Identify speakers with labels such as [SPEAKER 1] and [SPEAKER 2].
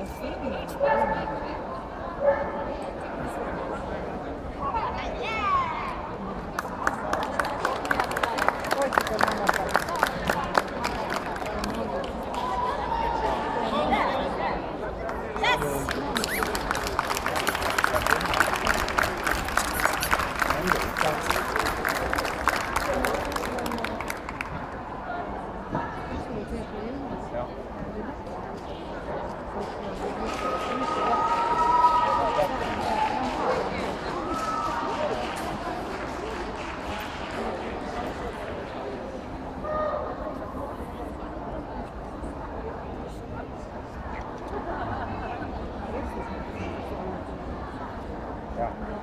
[SPEAKER 1] will me.
[SPEAKER 2] Yeah.